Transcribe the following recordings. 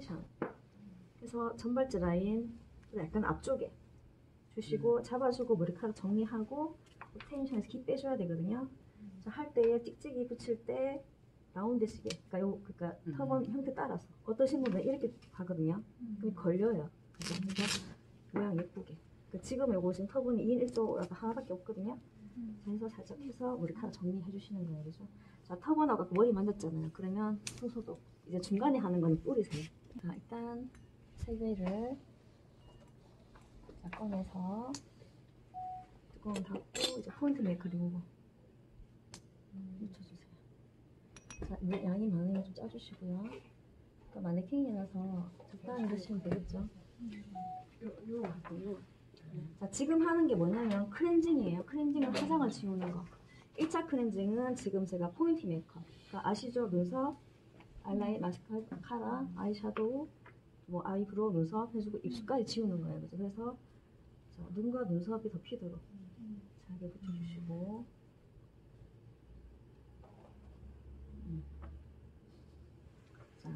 텐션. 그래서 전발지 라인 약간 앞쪽에 주시고 잡아주고 머리카락 정리하고 텐션에서 기 빼줘야 되거든요. 자, 할 때에 찍찍이 붙일 때 라운드 시계, 그러니까 요 그러니까 음. 터번 형태 따라서 어떠신 분은 이렇게 가거든요. 그럼 걸려요. 그래서 모양 예쁘게. 그 지금 요거 지금 터분이 2인 1조 하나밖에 없거든요. 자, 해서 살짝 해서 머리카락 정리해 주시는 거예요. 그죠? 자, 터번하고 머리 만졌잖아요. 그러면 손소독. 이제 중간에 하는 건 뿌리세요. 자, 일단 세개를 자, 꺼내서 뚜껑 닫고 이제 포인트 메이크업 리무버 묻혀주세요. 자, 이 양이 많으면 좀 짜주시고요. 그러니까 마네킹이라서 적당히 드시면 되겠죠. 요, 요, 요. 자, 지금 하는 게 뭐냐면 클렌징이에요. 클렌징은 화장을 지우는 거. 1차 클렌징은 지금 제가 포인트 메이크업. 그러니까 아시죠? 눈썹, 아이라인, 마스카라, 아이샤도우, 뭐 eyebrow, 눈썹 해주고 입술까지 지우는 거예요. 그죠? 그래서 자, 눈과 눈썹이 덮이도록 잘게 붙여주시고 음. 자,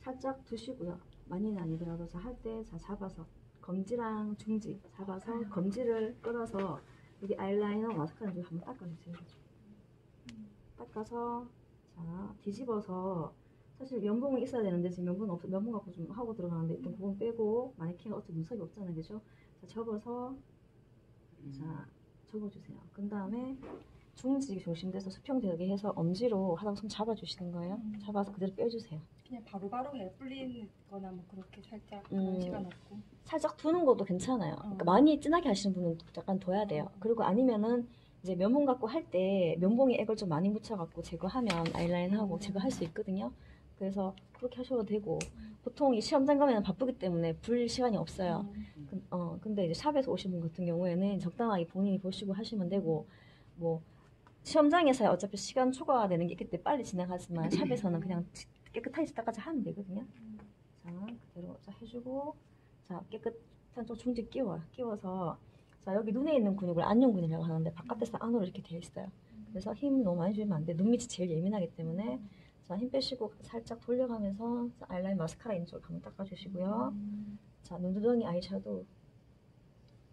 살짝 두시고요. 많이는 아니더라도 자, 할때 자, 잡아서 검지랑 중지 잡아서 검지를 끌어서 여기 아이라이너 마스카라 좀 한번 닦아주세요. 닦아서 자 뒤집어서 사실 면봉은 있어야 되는데 지금 면봉 없어 면봉 갖고 좀 하고 들어가는데 일단 그건 빼고 마네킹은 어차피 눈썹이 없잖아요, 그죠? 자 접어서 자 접어주세요. 그 다음에 중지 조심돼서 수평되게 해서 엄지로 하다가 손 잡아주시는 거예요. 음. 잡아서 그대로 빼주세요. 그냥 바로바로 해 불리거나 뭐 그렇게 살짝 그런 음. 시간 없고 살짝 두는 것도 괜찮아요. 그러니까 어. 많이 진하게 하시는 분은 약간 둬야 돼요. 어. 그리고 아니면은 이제 면봉 갖고 할 때 면봉에 액을 좀 많이 묻혀갖고 제거하면 아이라인 하고 음. 제거할 수 있거든요. 그래서 그렇게 하셔도 되고 보통 이 시험장 가면 바쁘기 때문에 불 시간이 없어요. 음. 그- 어 근데 이제 샵에서 오신 분 같은 경우에는 적당하게 본인이 보시고 하시면 되고 뭐 시험장에서야 어차피 시간 초과되는 게 있기 때문에 빨리 진행하지만 샵에서는 그냥 깨끗하게 닦아서 하면 되거든요. 자 그대로 자 해주고 자 깨끗한 좀 중지 끼워요. 끼워서 자 여기 눈에 있는 근육을 안륜근이라고 하는데 바깥에서 안으로 이렇게 되어 있어요. 그래서 힘 너무 많이 주면 안 돼. 눈 밑이 제일 예민하기 때문에 자 힘 빼시고 살짝 돌려가면서 자, 아이라인 마스카라 쪽을 한번 닦아주시고요. 자 눈두덩이 아이섀도우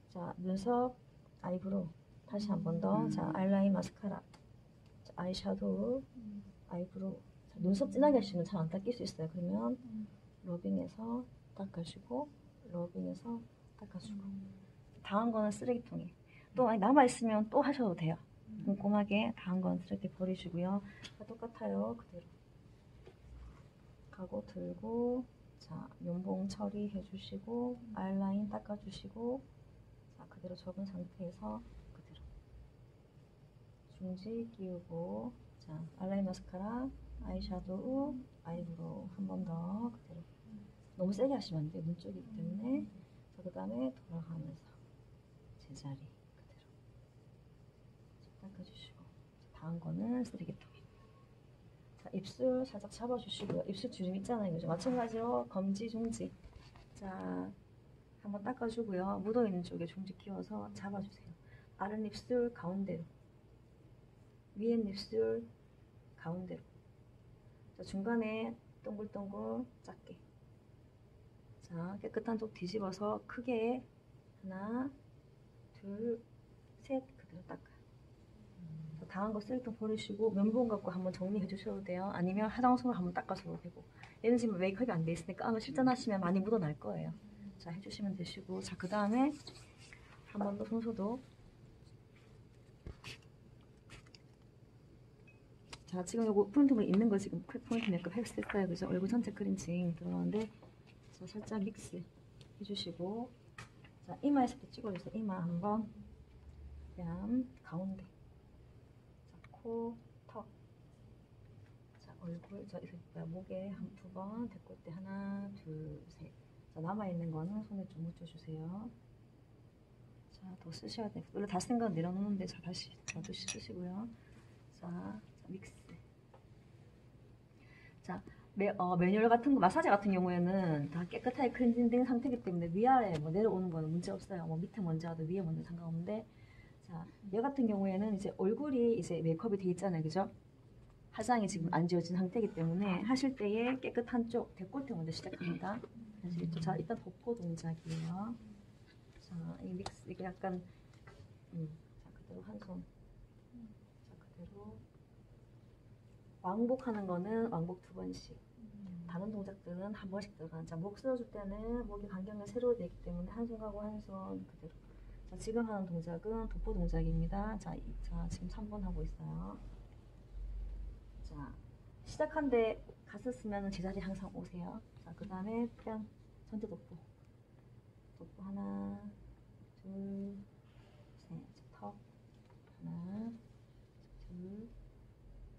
자 눈썹 eyebrow 다시 한 번 더. 자 아이라인 마스카라 자, 아이섀도우 eyebrow 자, 눈썹 진하게 하시면 잘 안 닦일 수 있어요. 그러면 rubbing해서 닦아주고 rubbing해서 닦아주고 다한 거는 쓰레기통에 또 남아있으면 또 하셔도 돼요. 꼼꼼하게 다한 건 쓰레기 버리시고요. 다 똑같아요. 그대로 가고 들고 자 면봉 처리해 주시고 아이라인 닦아 주시고 자 그대로 접은 상태에서 그대로. 중지 끼우고 자 아이라인 마스카라 아이샤도우 eyebrow 한 번 더 그대로. 너무 세게 하시면 안 돼요. 눈 쪽이기 때문에. 자 그 다음에 돌아가면서 제자리 그대로. 닦아주시고. 자, 다음 거는 쓰레기통에 자 입술 살짝 잡아주시고요 입술 주름 있잖아요. 그죠 마찬가지로 검지 중지. 자 한번 닦아주고요. 묻어있는 쪽에 중지 끼워서 잡아주세요. 아랫 입술 가운데로. 위에 입술 가운데로. 자 중간에 동글동글 작게. 자 깨끗한 쪽 뒤집어서 크게 하나 닦아요 자, 다한 거 쓰레기통 버리시고 면봉 갖고 한번 정리해 주셔도 돼요. 아니면 화장솜으로 한번 닦아줘도 되고. 얘는 지금 메이크업이 안 돼 있으니까 아마 실전하시면 많이 묻어날 거예요. 자 해주시면 되시고. 자 그 다음에 한 번 더 손소독. 자 지금 요거 포인트물 있는 거 지금 크- 포인트 메이크업 했어요. 그죠? 얼굴 전체 클렌징 들어가는데 자 살짝 믹스 해주시고. 자 이마에서도 찍어주세요. 이마 한번. 그다음 가운데 자코턱자 얼굴. 자 이렇게 뭐야, 목에 한 두 번 데콜테 하나 둘 셋 자 남아 있는 거는 손에 좀 묻혀주세요. 자 더 쓰셔야 돼요 원래 다 쓴 건 내려놓는데 자 다시 더 쓰시- 쓰시고요. 자, 자 믹스. 자 매, 어, 매뉴얼 같은 거 마사지 같은 경우에는 다 깨끗하게 클렌징된 상태이기 때문에 위아래 뭐 내려오는 거는 문제 없어요. 뭐 밑에 먼저 하도 위에 먼저 상관없는데 자, 얘 같은 경우에는 이제 얼굴이 이제 메이크업이 돼 있잖아요, 그죠? 화장이 지금 안 지워진 상태이기 때문에 하실 때에 깨끗한 쪽 데콜테 먼저 시작합니다. 아시겠죠? 자 일단 도포 동작이에요. 자, 이 믹스 이게 약간 음, 자 그대로 한 손. 자 그대로 왕복하는 거는 왕복 두 번씩. 다른 동작들은 한 번씩 들어가는. 자, 목 쓸어줄 때는 목의 간격이 세로 되기 때문에 한손 가고 한 손 그대로. 자, 지금 하는 동작은 도포 동작입니다. 자, 이- 자 지금 3번 하고 있어요. 자, 시작한데 갔었으면 제자리 항상 오세요. 자, 그 다음에 그냥 전체 도포. 도포 하나, 둘, 셋. 턱. 하나, 둘,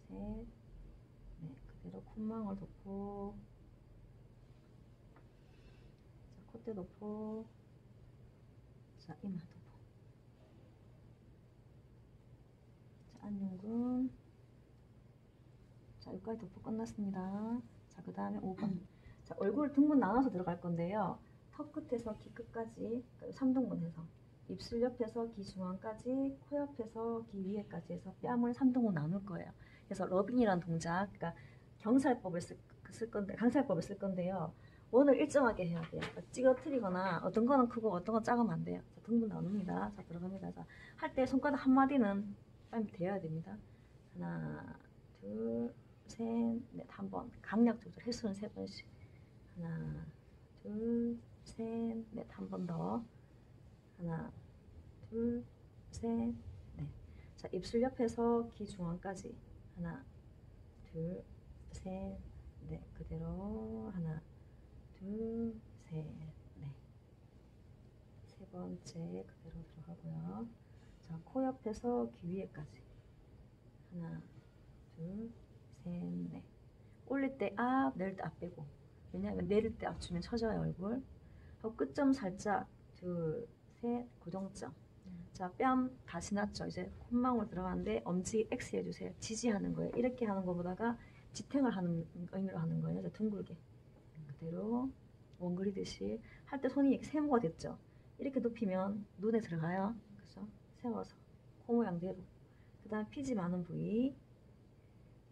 셋, 넷. 그대로 콧망울 도포. 자, 콧대 도포. 자, 이마 도포. 자, 안윤근. 자, 여기까지 도포 끝났습니다. 자, 그 다음에 5번. 자, 얼굴 등분 나눠서 들어갈 건데요. 턱 끝에서 귀 끝까지 3등분 해서 입술 옆에서 귀 중앙까지 코 옆에서 귀 위에까지 해서 뺨을 3등분 나눌 거예요. 그래서 러빙이라는 동작, 그러니까 경살법을 쓸, 쓸 건데, 강살법을 쓸 건데요. 원을 일정하게 해야 돼요. 그러니까 찌그러뜨리거나 어떤 거는 크고 어떤 건 작으면 안 돼요. 자, 등분 나눕니다. 자, 들어갑니다. 자, 할 때 손가락 한 마디는 뺨이 돼야 됩니다. 하나, 둘, 셋, 넷, 한 번. 강약 조절, 횟수는 세 번씩. 하나, 둘, 셋, 넷, 한 번 더. 하나, 둘, 셋, 넷. 자, 입술 옆에서 귀 중앙까지. 하나, 둘, 셋, 넷. 그대로. 하나, 둘, 셋, 넷. 세 번째 그대로 들어가고요. 자, 코 옆에서 귀 위에까지. 하나, 둘, 셋, 넷. 올릴 때 앞, 내릴 때 앞 빼고. 왜냐하면 내릴 때 앞 주면 처져요, 얼굴. 끝점 살짝, 둘, 셋, 고정점. 자, 뺨 다 지났죠. 이제 콧망울 들어가는데 엄지 X 해주세요. 지지하는 거예요. 이렇게 하는 것보다가 지탱을 하는 의미로 하는 거예요. 자, 둥글게. 그대로 원 그리듯이 할 때 손이 이렇게 세모가 됐죠. 이렇게 높이면 눈에 들어가요. 세워서 코 모양대로. 그 다음 피지 많은 부위.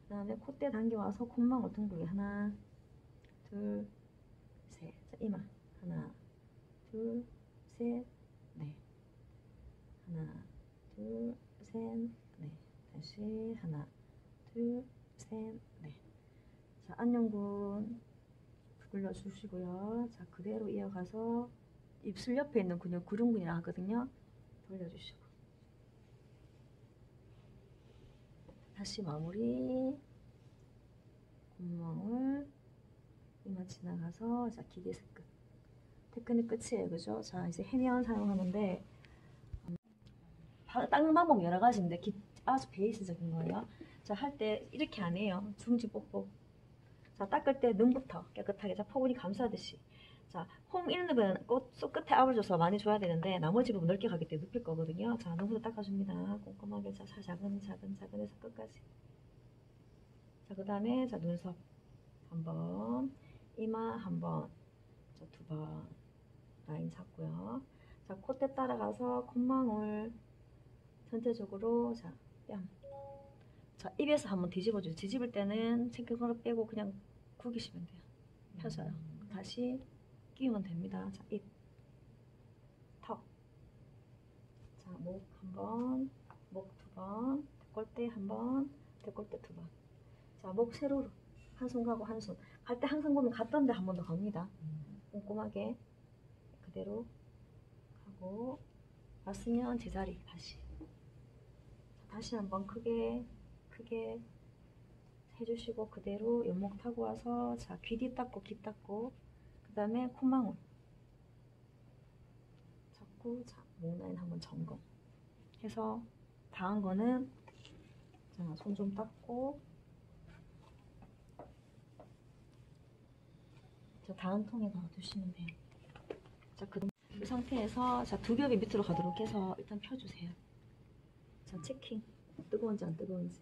그 다음에 콧대 당겨와서 콧망울 둥글게 하나, 둘, 셋. 자, 이마 하나, 둘, 셋, 넷. 하나, 둘, 셋, 넷. 다시 하나, 둘, 셋, 넷. 자, 안녕군 굴려 주시고요. 자, 그대로 이어가서 입술 옆에 있는 근육 구름근이라 하거든요. 돌려주시고. 다시 마무리. 콧망울 이마 지나가서 자 기계색 끝. 테크닉 끝이에요, 그죠? 자 이제 해면 사용하는데 음, 바- 닦는 방법 여러 가지인데 기- 아주 베이스적인 거예요. 자 할 때 이렇게 안 해요. 중지 뽁뽁. 자 닦을 때 눈부터 깨끗하게 자 포근히 감싸듯이. 자홈 이런 부분 꽃속 끝에 압을 줘서 많이 줘야 되는데 나머지 부분 넓게 가기 때문에 눕힐 거거든요. 자 눈부터 닦아줍니다. 꼼꼼하게 자 사- 작은 작은 작은 해서 끝까지. 자 그 다음에 자 눈썹 한 번, 이마 한 번, 자 두 번 라인 잡고요. 자 콧대 따라가서 콧망울 전체적으로 자 뺨. 자 입에서 한번 뒤집어줘요. 뒤집을 때는 챙겨거를 빼고 그냥 구기시면 돼요. 펴서요. 다시 끼우면 됩니다. 자 입, 턱. 자 목 한 번, 목 두 번, 데콜대 한 번, 데콜대 두 번. 자 목 세로로 한 손 가고 한 손. 갈 때 항상 보면 갔던 데 한 번 더 갑니다. 꼼꼼하게 그대로 하고 왔으면 제자리 다시. 다시 한번 크게 크게 해주시고 그대로 연목 타고 와서 자 귀 뒤 닦고 귀 닦고 그 다음에 콧망울. 잡고 자목 라인 한번 점검 해서 다음 거는 자 손 좀 닦고. 자 다음 통에 넣어두시면 돼요. 자그 그 상태에서 자두 겹이 밑으로 가도록 해서 일단 펴주세요. 자 체킹 뜨거운지 안 뜨거운지.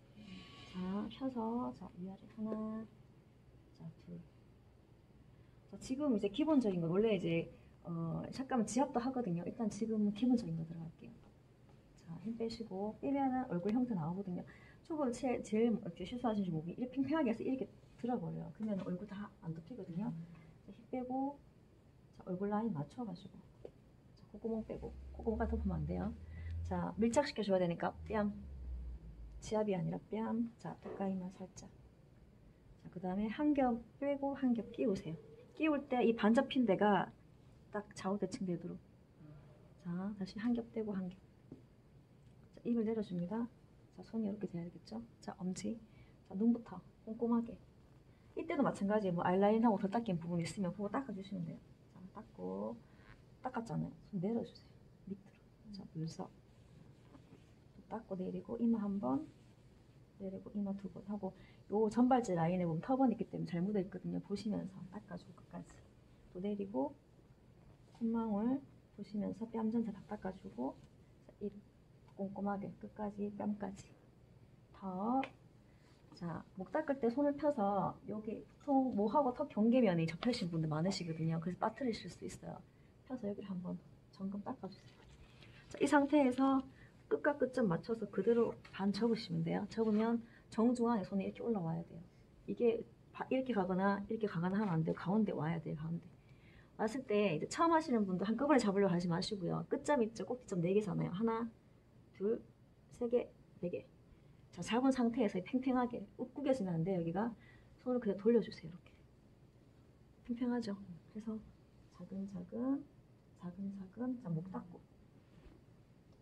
자 펴서 자 위아래 하나 자둘. 자 지금 이제 기본적인 거 원래 이제 어 잠깐만 지압도 하거든요 일단 지금 기본적인 거 들어갈게요 자 힘 빼시고 빼면은 얼굴 형태 나오거든요 초보를 제일, 제일 이렇게 실수하시는 목이 이렇게 팽팽하게 해서 이렇게 들어버려요. 그러면 얼굴 다 안 덮이거든요. 자, 힘 빼고 자, 얼굴 라인 맞춰가지고 자, 콧구멍 빼고 콧구멍까지 덮으면 안 돼요. 자 밀착시켜 줘야 되니까 뺨 지압이 아니라 뺨. 자 가까이만 살짝. 자 그 다음에 한 겹 빼고 한 겹 끼우세요. 끼울 때 이반 접힌 데가 딱 좌우 대칭 되도록. 자 다시 한 겹 떼고 한 겹. 자, 입을 내려줍니다. 자 손이 이렇게 돼야겠죠? 자 엄지. 자 눈부터 꼼꼼하게. 이때도 마찬가지 뭐 아이라인하고 더 닦인 부분 있으면 그거 닦아주시면 돼요. 자 닦고 닦았잖아요. 손 내려주세요. 밑으로. 자. 또 닦고 내리고 이마 한 번. 내리고 이마 두 번 하고 요 전발찌 라인에 보면 터번 있기 때문에 잘 묻어 있거든요. 보시면서 닦아주고 끝까지. 또 내리고 콧망울 보시면서 뺨 전체 다 닦아주고 자, 이 꼼꼼하게 끝까지 뺨까지 더. 자, 목 닦을 때 손을 펴서 여기 보통 목하고 턱 경계면이 접히신 분들 많으시거든요. 그래서 빠뜨리실 수 있어요. 펴서 여기를 한번 정금 닦아주세요. 자, 이 상태에서 끝과 끝점 맞춰서 그대로 반 접으시면 돼요. 접으면 정중앙에 손이 이렇게 올라와야 돼요. 이게 바- 이렇게 가거나 이렇게 가거나 하면 안 돼요. 가운데 와야 돼요. 가운데. 왔을 때 이제 처음 하시는 분들 한꺼번에 잡으려고 하지 마시고요. 끝점 있죠? 꼭지점 4개잖아요. 하나, 둘, 세 개, 네 개. 자, 잡은 상태에서 팽팽하게 욱 구겨지면 안 돼요. 여기가. 손을 그냥 돌려주세요. 이렇게. 팽팽하죠? 그래서 자근자근, 자근자근, 자, 목 닦고.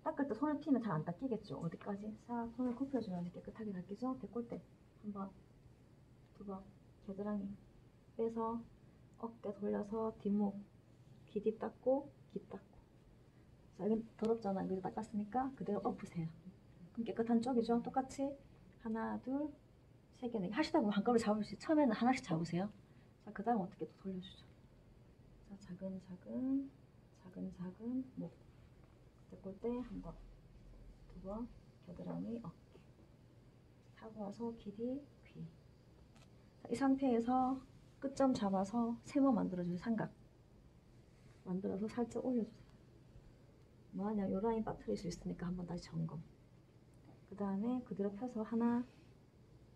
닦을 때 손을 피면 잘 안 닦이겠죠. 어디까지? 싹 손을 굽혀주면 깨끗하게 닦이죠. 데꼴대 한 번, 두 번, 겨드랑이 빼서 어깨 돌려서 뒷목, 귀뒤 닦고, 귀 닦고. 자, 이건 더럽잖아. 여기 닦았으니까 그대로 엎으세요. 그럼 깨끗한 쪽이죠. 똑같이 하나, 둘, 세 개, 네 개. 하시다 보면 한꺼번에 있어요. 처음에는 하나씩 잡으세요. 자, 그 다음 어떻게 또 돌려주죠. 자, 자근자근, 자근자근, 목. 데꼴대 한 번, 두 번, 겨드랑이, 어깨. 하고 와서 귀뒤, 귀. 자, 이 상태에서 끝점 잡아서 세모 만들어주세요. 삼각. 만들어서 살짝 올려주세요. 뭐하냐, 요 라인 빠뜨릴 수 있으니까 한번 다시 점검. 그 다음에 그대로 펴서 하나,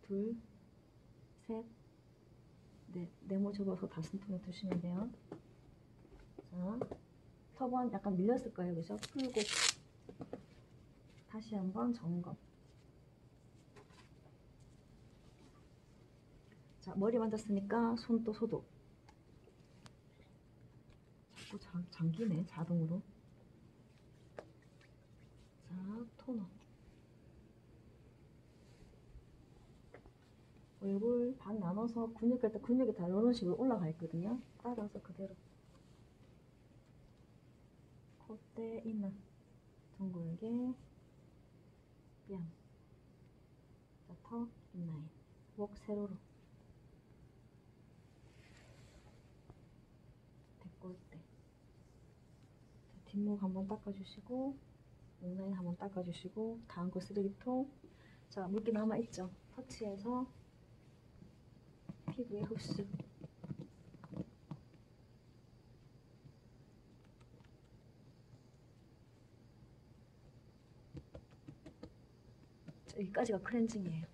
둘, 셋, 넷. 네모 접어서 다슴통에 두시면 돼요. 자, 터번 약간 밀렸을 거예요. 그죠? 풀고 다시 한번 점검. 자, 머리 만졌으니까 손 또 소독. 자꾸 잠, 잠기네, 자동으로. 자, 토너. 얼굴 반 나눠서 근육 할때 근육이 다 이런 식으로 올라가 있거든요. 따라서 그대로. 이마, 둥글게, 뺨, 자, 턱, 입라인, 목 세로로, 자, 뒷목 한번 닦아주시고, 목라인 한번 닦아주시고, 다음 거 쓰레기통, 자, 물기 남아있죠? 터치해서 피부에 흡수. 여기까지가 클렌징이에요.